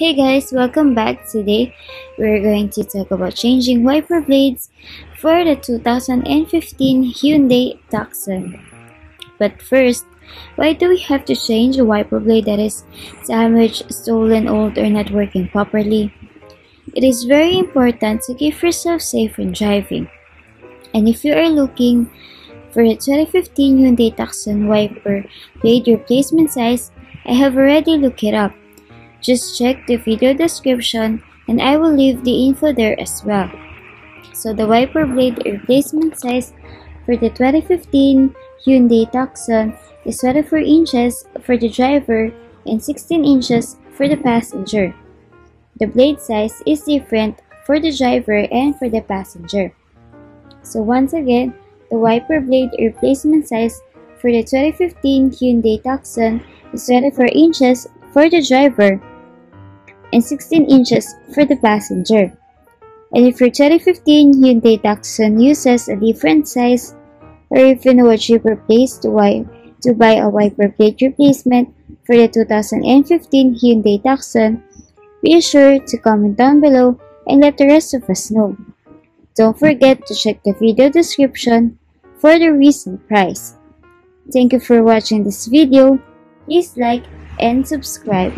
Hey guys, welcome back. Today we're going to talk about changing wiper blades for the 2015 Hyundai Tucson. But first, why do we have to change a wiper blade that is damaged, stolen, old, or not working properly? It is very important to keep yourself safe when driving. And if you are looking for the 2015 Hyundai Tucson wiper blade replacement size, I have already looked it up. Just check the video description and I will leave the info there as well. So the wiper blade replacement size for the 2015 Hyundai Tucson is 24 inches for the driver and 16 inches for the passenger. The blade size is different for the driver and for the passenger. So once again, the wiper blade replacement size for the 2015 Hyundai Tucson is 24 inches for the driver and 16 inches for the passenger. And if your 2015 Hyundai Tucson uses a different size, or if you know a cheaper place to buy, to buy a wiper blade replacement for the 2015 Hyundai Tucson, be sure to comment down below and let the rest of us know. Don't forget to check the video description for the recent price. Thank you for watching this video. Please like and subscribe.